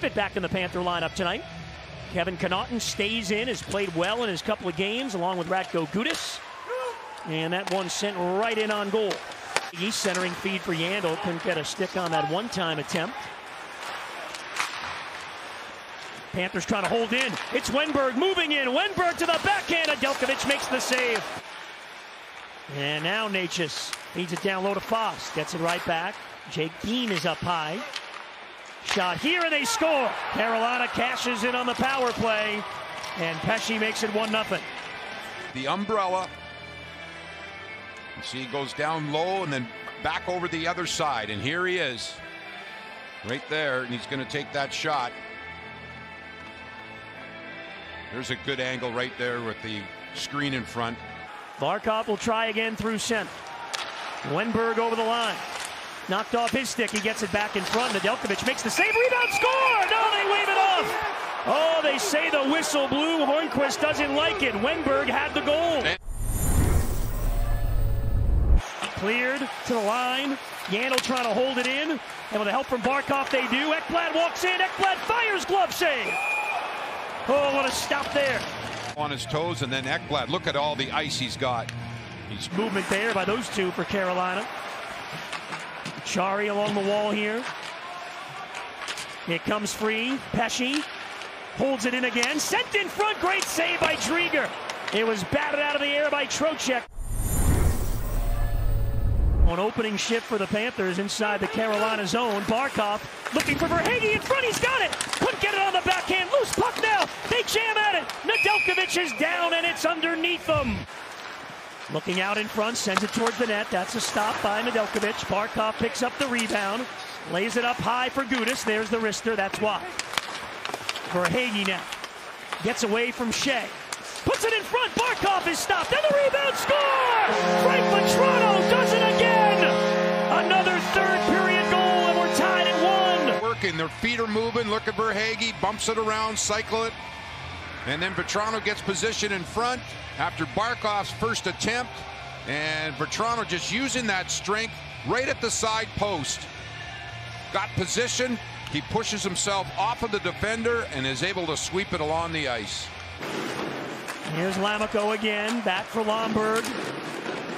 Tippett back in the Panther lineup tonight. Kevin Connauton stays in, has played well in his couple of games, along with Radko Gudas. And that one sent right in on goal. East centering feed for Yandle. Couldn't get a stick on that one-time attempt. Panthers trying to hold in. It's Wennberg moving in. Wennberg to the backhand. Nedeljkovic makes the save. And now Necas feeds it down low to Foss. Gets it right back. Jake Bean is up high. Shot here and they score. Carolina cashes in on the power play. And Pesce makes it 1 0. The umbrella. You see, he goes down low and then back over the other side. And here he is. Right there. And he's going to take that shot. There's a good angle right there with the screen in front. Barkov will try again through center. Wennberg over the line. Knocked off his stick. He gets it back in front. Nedeljkovic makes the save. Rebound score! No, they wave it off. Oh, they say the whistle blew. Hornqvist doesn't like it. Wennberg had the goal. Cleared to the line. Yandle trying to hold it in. And with the help from Barkov, they do. Ekblad walks in. Ekblad fires glove save. Oh, what a stop there. On his toes, and then Ekblad. Look at all the ice he's got. He's movement there by those two for Carolina. Chari along the wall here. It comes free. Pesce holds it in again. Sent in front. Great save by Driedger. It was batted out of the air by Trocheck. On opening shift for the Panthers inside the Carolina zone. Barkov looking for Verhaeghe in front. He's got it on the backhand. Loose puck now. They jam at it. Nedeljkovic is down and it's underneath them. Looking out in front, sends it towards the net. That's a stop by Nedeljkovic. Barkov picks up the rebound. Lays it up high for Gudas. There's the wrister. That's why. Verhaeghe now. Gets away from Skjei. Puts it in front. Barkov is stopped. And the rebound score! Frank Vatrano does it again! Another third period goal, and we're tied at one. Working. Their feet are moving. Look at Verhaeghe. Bumps it around, cycle it. And then Vatrano gets position in front after Barkov's first attempt. And Vatrano just using that strength right at the side post. Got position. He pushes himself off of the defender and is able to sweep it along the ice. Here's Lammikko again, back for Lomberg.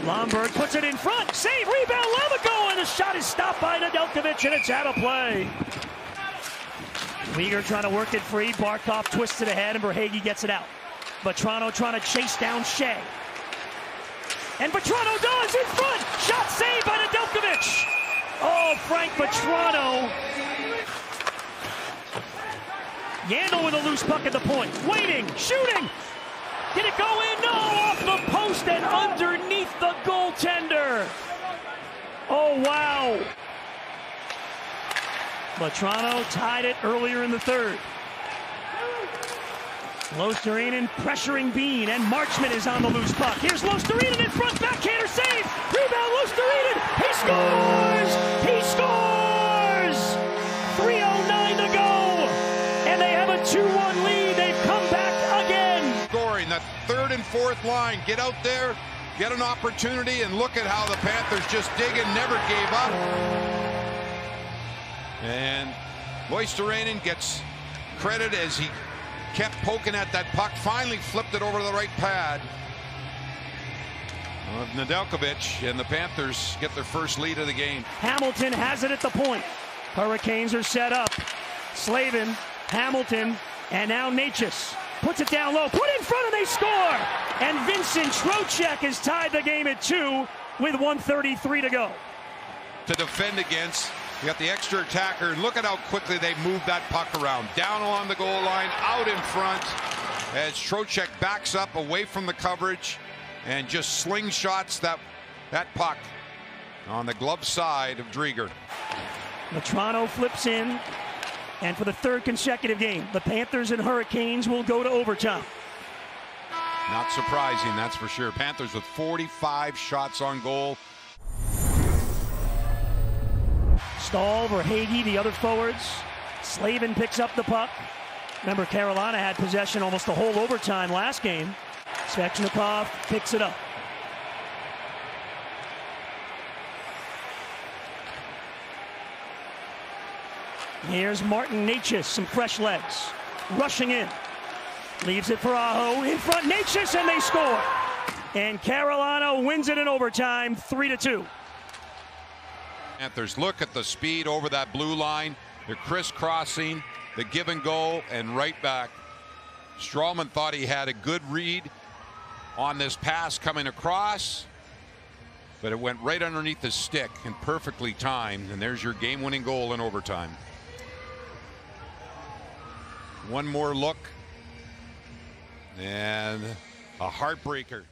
Lomberg puts it in front, save, rebound, Lammikko, and the shot is stopped by Nedeljkovic, and it's out of play. Weegar trying to work it free, Barkov twists it ahead, and Verhaeghe gets it out. Vatrano trying to chase down Skjei. And Vatrano does, in front, shot saved by Nedeljkovic. Oh, Frank Vatrano. Yandle with a loose puck at the point, waiting, shooting, did it go in? No, off the post and underneath the goaltender. Oh, wow. Vatrano tied it earlier in the third. Luostarinen pressuring Bean, and Marchment is on the loose puck. Here's Luostarinen in front, backhander save. Rebound, Luostarinen. He scores! He scores! 3.09 to go, and they have a 2-1 lead. They've come back again. Scoring that third and fourth line. Get out there, get an opportunity, and look at how the Panthers just dig and never gave up. And Luostarinen gets credit as he kept poking at that puck, finally flipped it over to the right pad. Uh, Nedeljkovic and the Panthers get their first lead of the game. Hamilton has it at the point. Hurricanes are set up. Slavin, Hamilton, and now Necas puts it down low, put in front, and they score. And Vincent Trocheck has tied the game at two with 133 to go. To defend against, you got the extra attacker, look at how quickly they move that puck around. Down along the goal line, out in front, as Trocheck backs up away from the coverage and just slingshots that, that puck on the glove side of Driedger. Vatrano flips in, and for the third consecutive game, the Panthers and Hurricanes will go to overtime. Not surprising, that's for sure. Panthers with 45 shots on goal. Staal, Verhaeghe, the other forwards. Slavin picks up the puck. Remember, Carolina had possession almost the whole overtime last game. Svechnikov picks it up. Here's Martin Necas, some fresh legs. Rushing in. Leaves it for Aho. In front, Necas, and they score. And Carolina wins it in overtime, 3 to 2. Panthers look at the speed over that blue line. The crisscrossing, the give and go, and right back. Stralman thought he had a good read on this pass coming across, but it went right underneath the stick and perfectly timed. And there's your game winning goal in overtime. One more look. And a heartbreaker.